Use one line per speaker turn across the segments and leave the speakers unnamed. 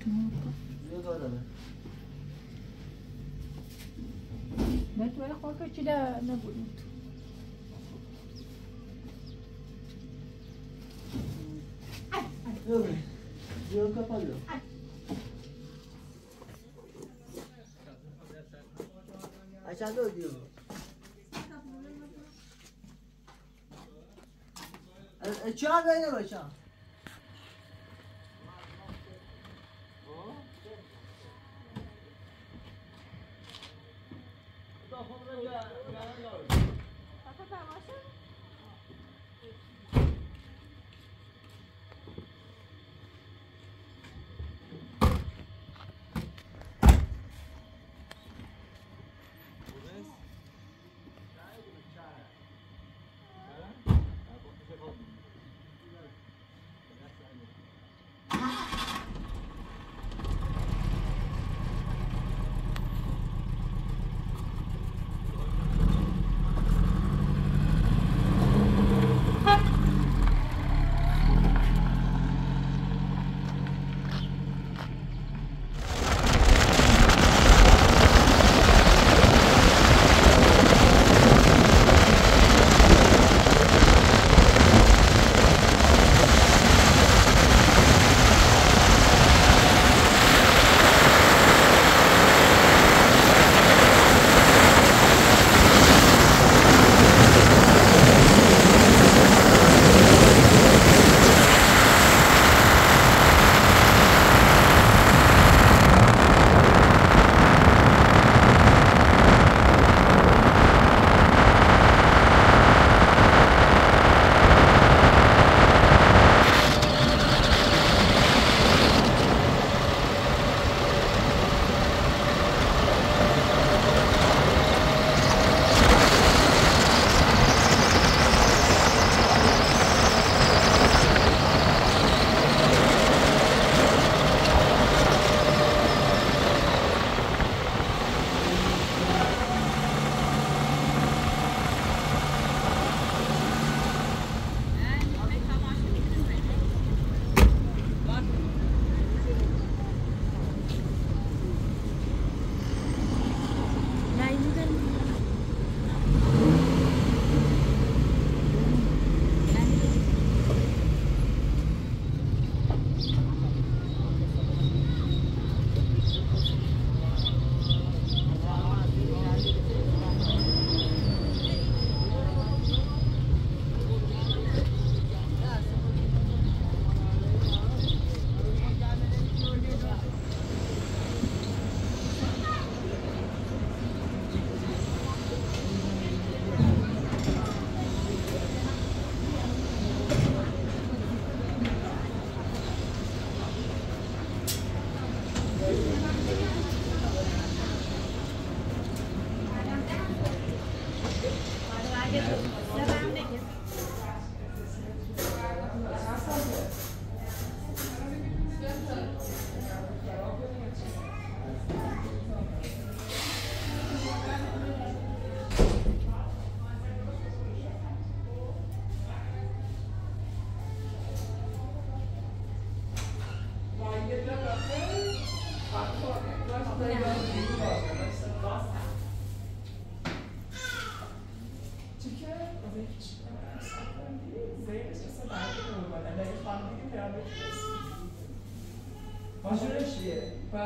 تو یه گردن داره نه
تو یه کف تیله نگویی تو دیو دیو کپالیو اشادو دیو
اشادو اینا رو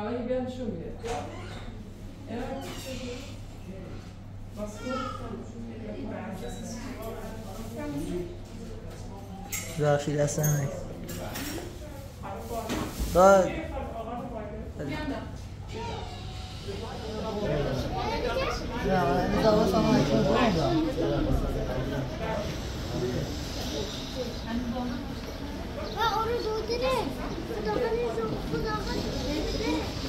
Ja, ben
şöyle. Yeah. Basma. Raşid Esenlik. Daha... Ya, bu dava sana
açılır mı? Ben onu doldurayım.
Bu da
bana çok kulağına doldurayım.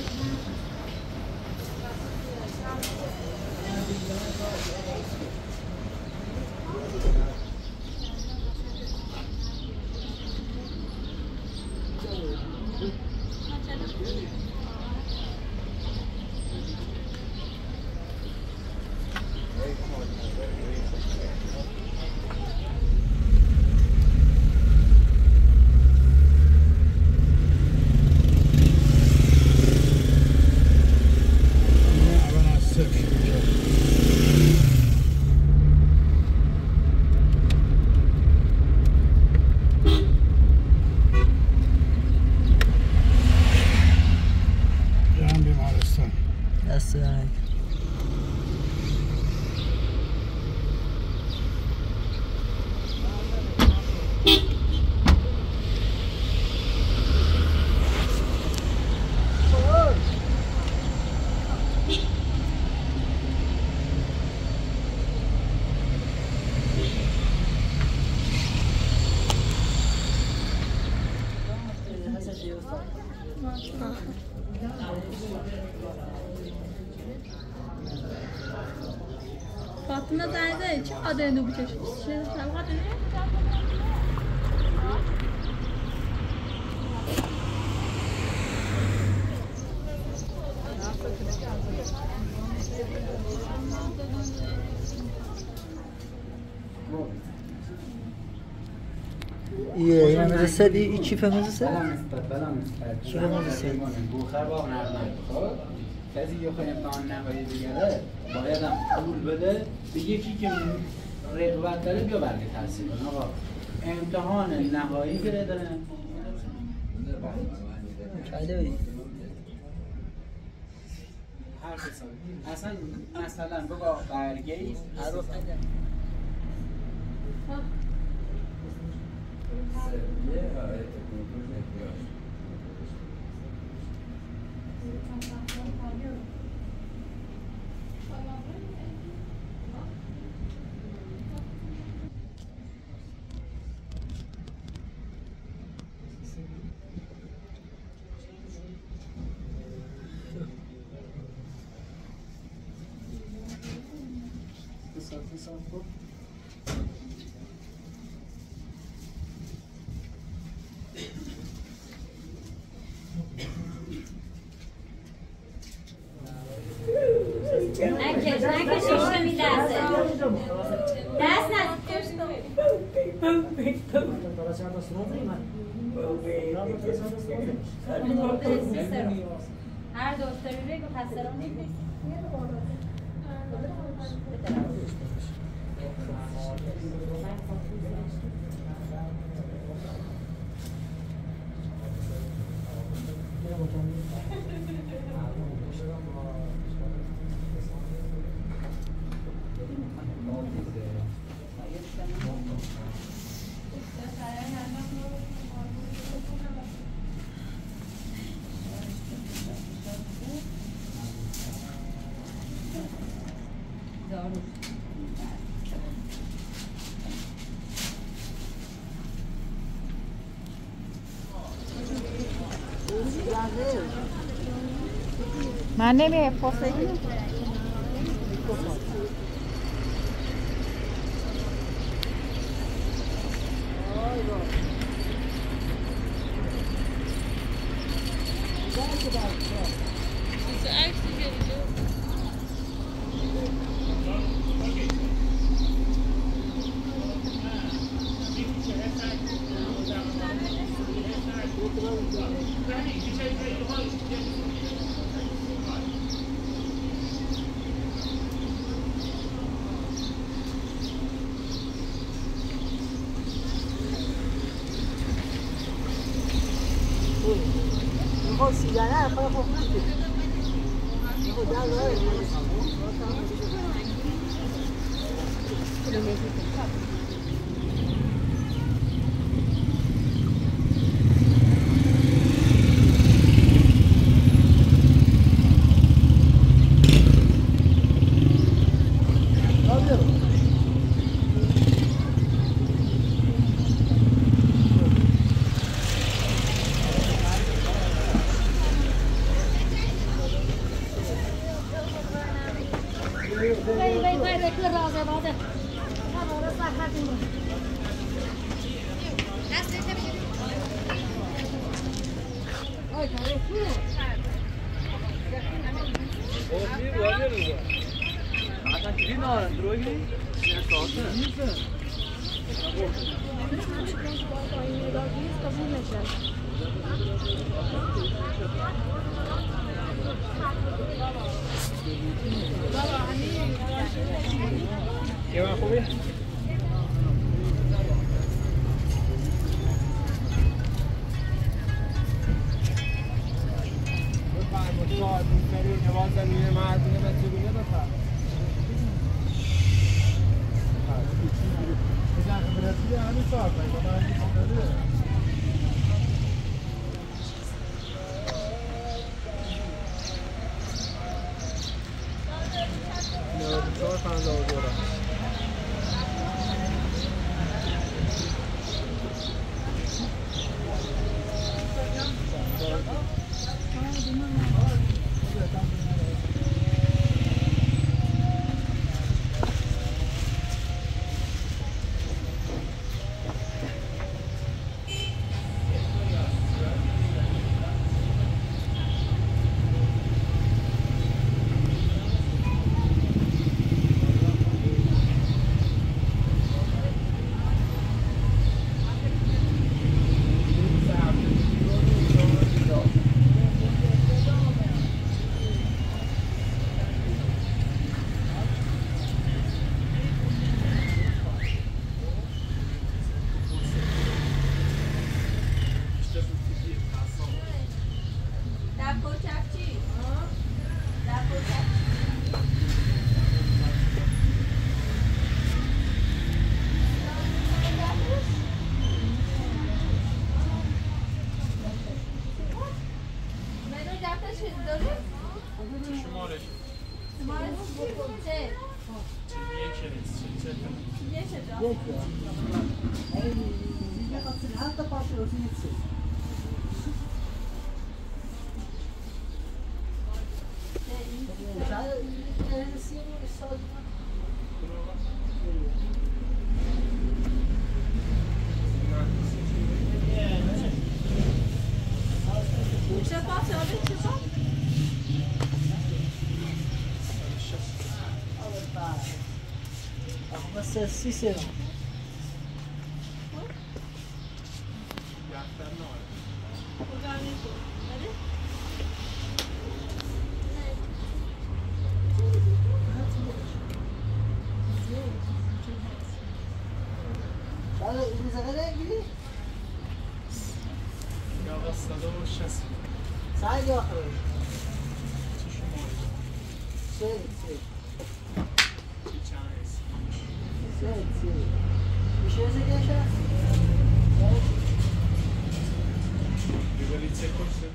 Bu çeşit. Şey, adını
ایه این هم رسد این کیفمون رسد
بلم نسبت بلم نسبت
چی به ما رسید؟
بوخر با خب؟ کسی که خواهی امتحان نهایی بگره باید هم پول بده. به یکی که رقبت داره بیا برگه تحصیل کن. آقا امتحان نهایی که داره. اصلا مثلا بگو برگه ای؟ هر وقت
نکش نکش شیشتمی دسته دست نزد هر دکتری بگو خسران نیست Thank you. माने में पोसेगी 谢谢了 Sensi. Discese Gesha? Rivalizia corsa.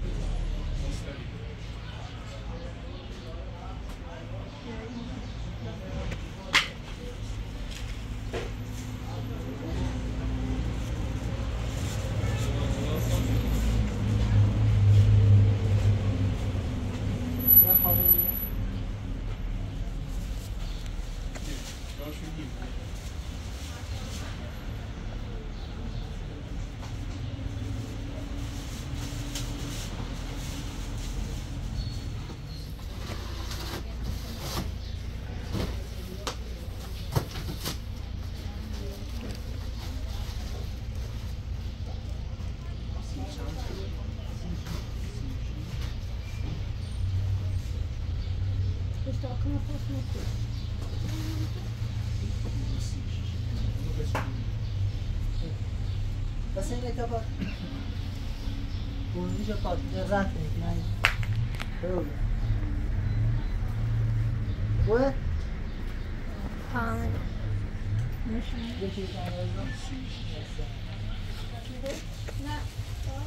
millete bak. Bulunca patlıyor zaten.
Yani
böyle. Bu? Pahalı.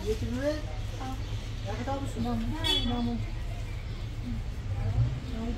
Yetimli. Ne kadar mısın?
Mamun. Mamun. Mamun.
Mamun.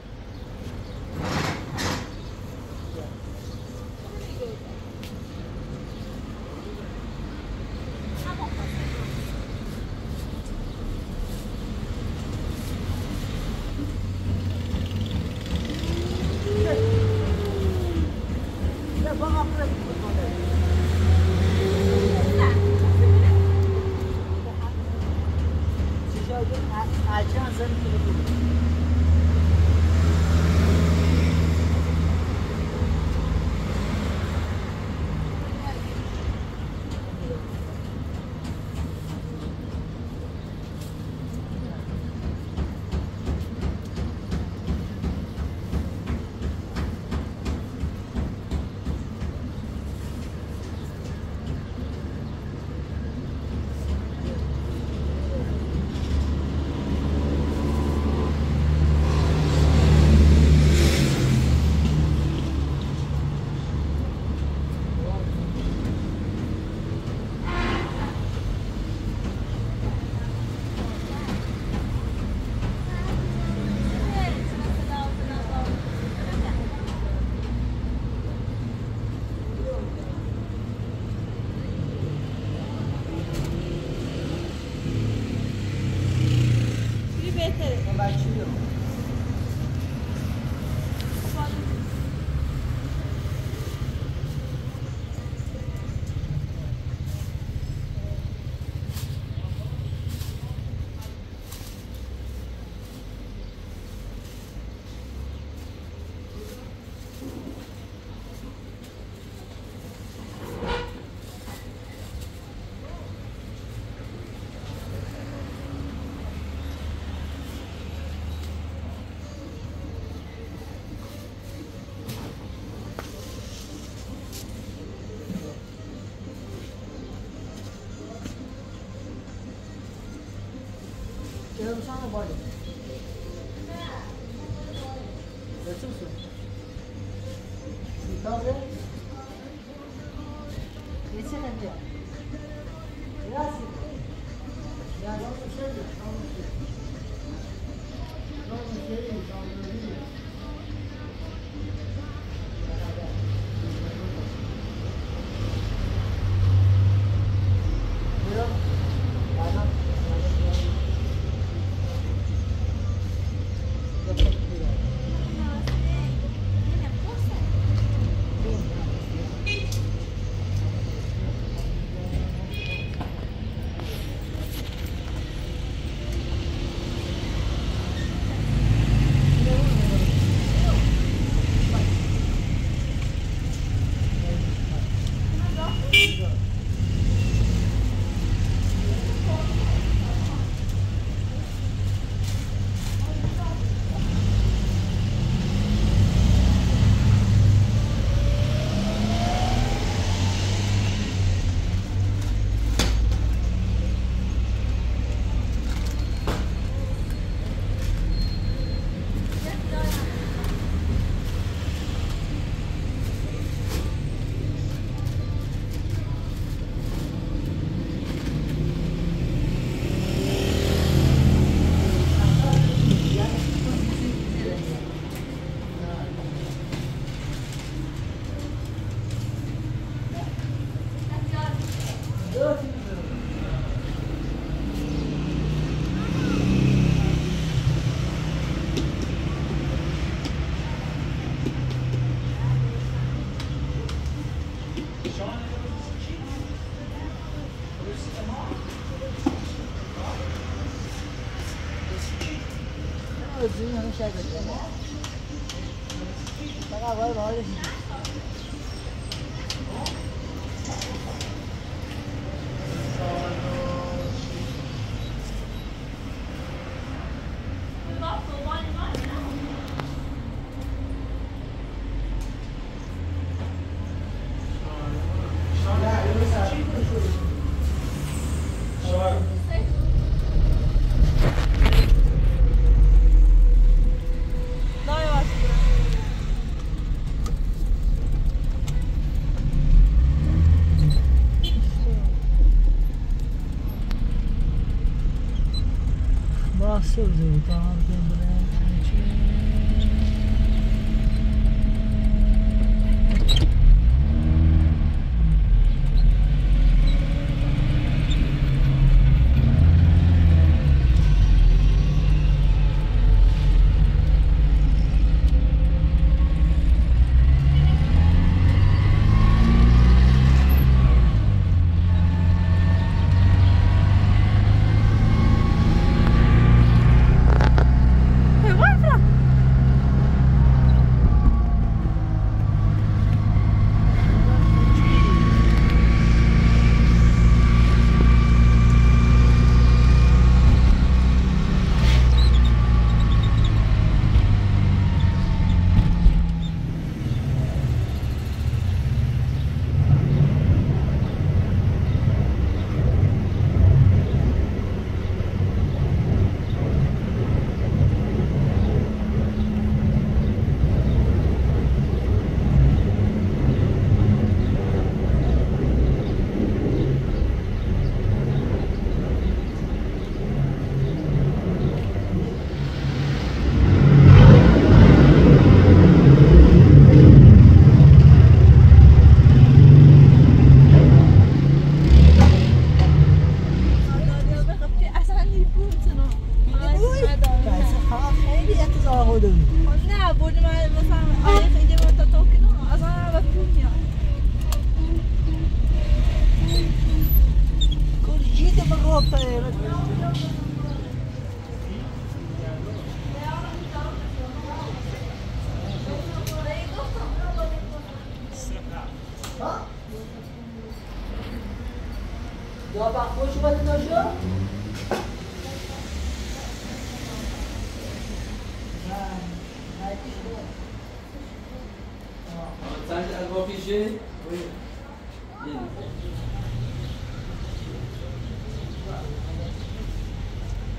3589，也就是。你到这，
别切成这。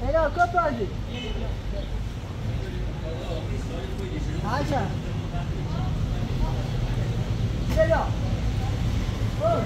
Helal kop hadi. Aşağı. Helal.
Oh.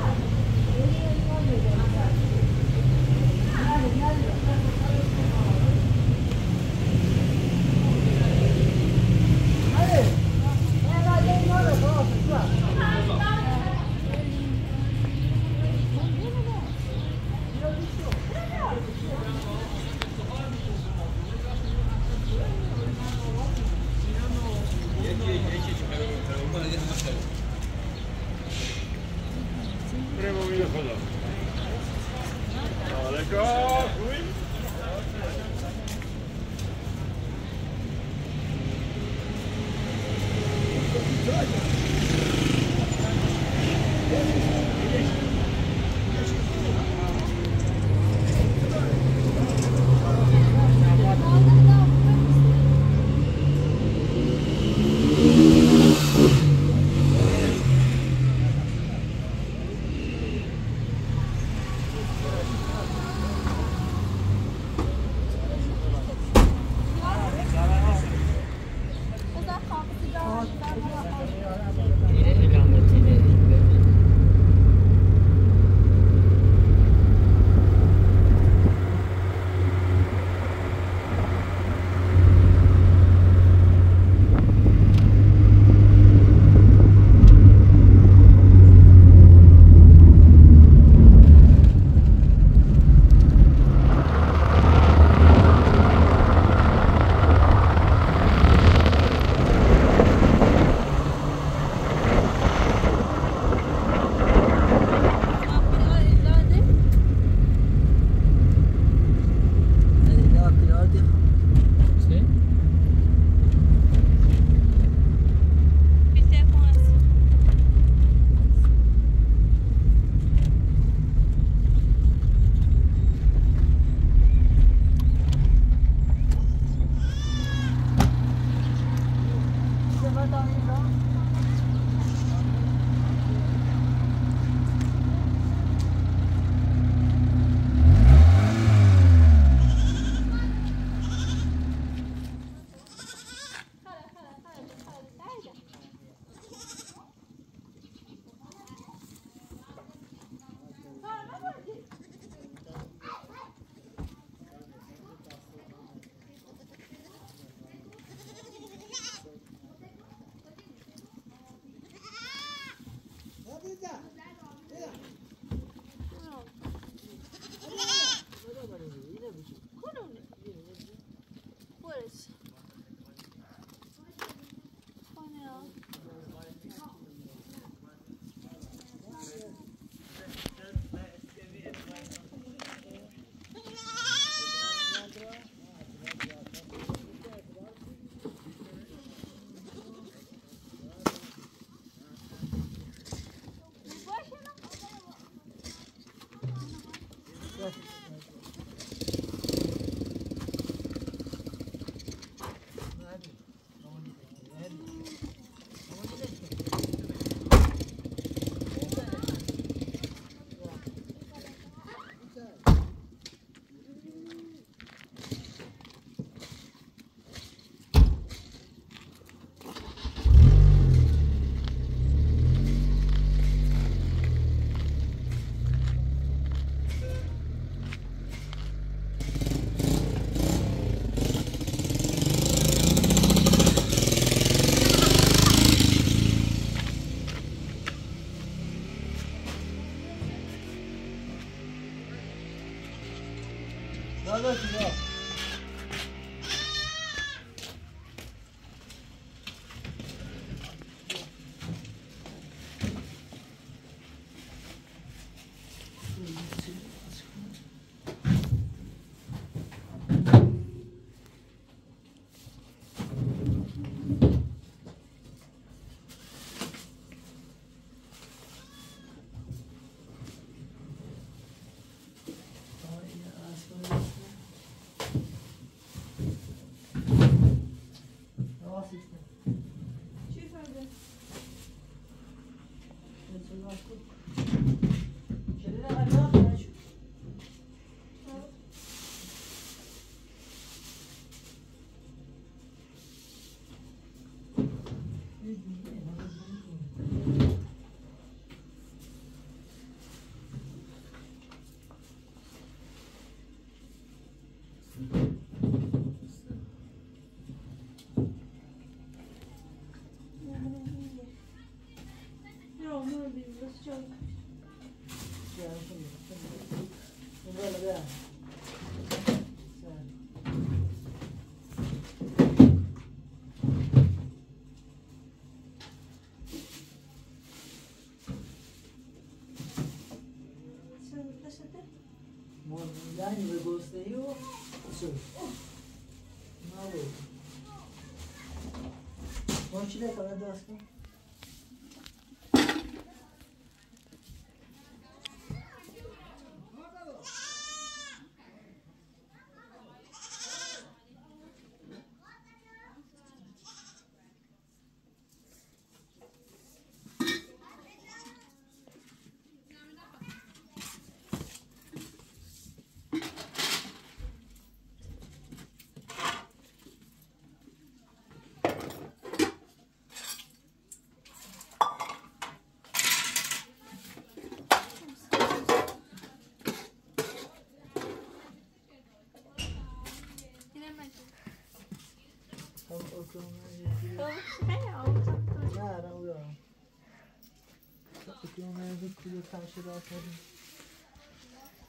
asistent.
Ce faci de? Deci, l-a. Ama biz çok... Böyle de. Yani ve gösteriyor. Sür. Ne oluyor? Onun için de kadar da aslında.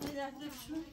Şey, bir
dakika şu.
Şey.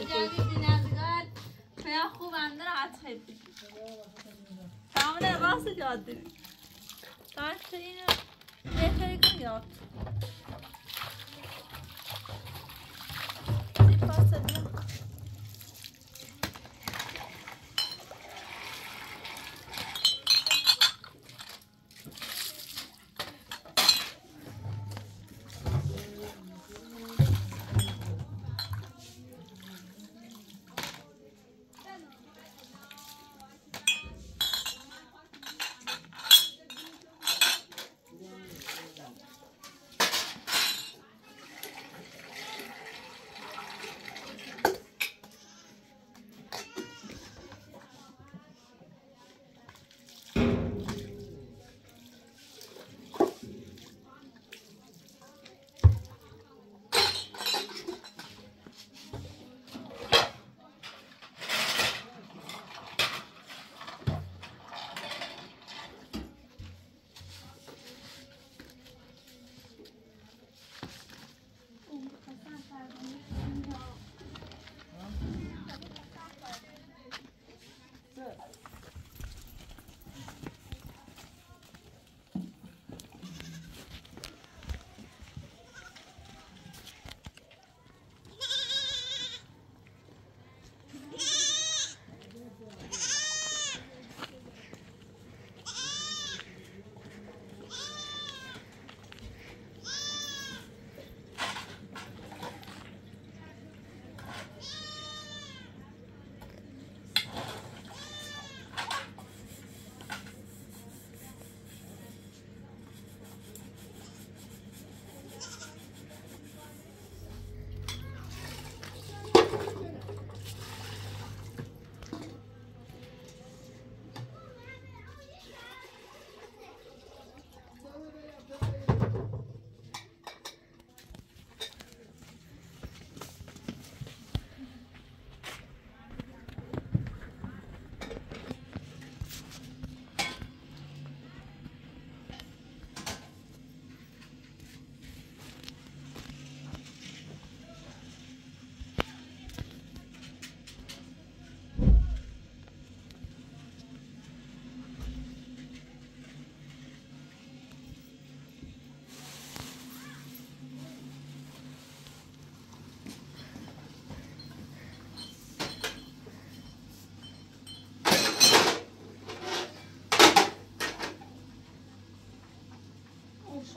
جدید بینندگان خیلی خوب از خیلی تمام راست یاد داریم داشت اینو کن یاد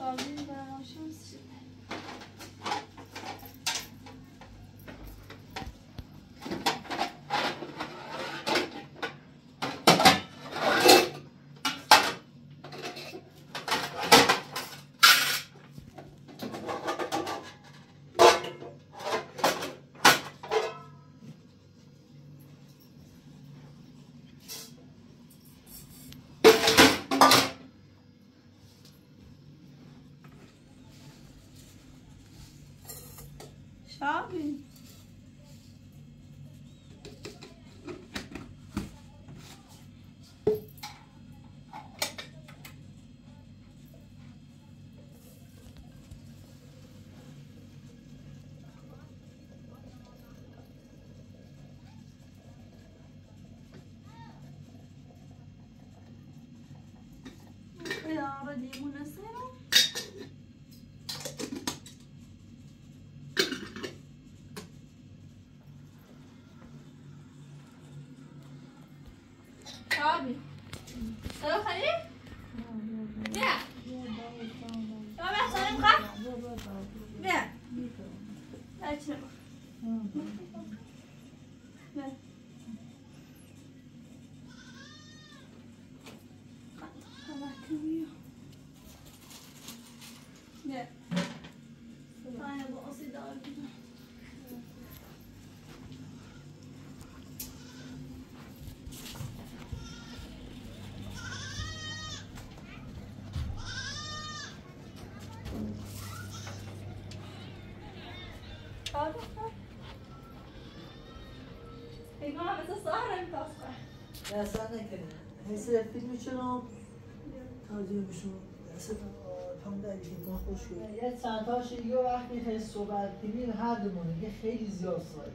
保命吧我休息 Sabe? Sabe خلیل؟ بیا بیا بیا سالم خواه بیا مثل سهر
نکنه بشون تام ما خوش شد. یه چند تاش یه وقتی حس صحبت کنیم هر دومونه یه خیلی زیاد ساید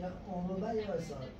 یا عمر بعد یه ساید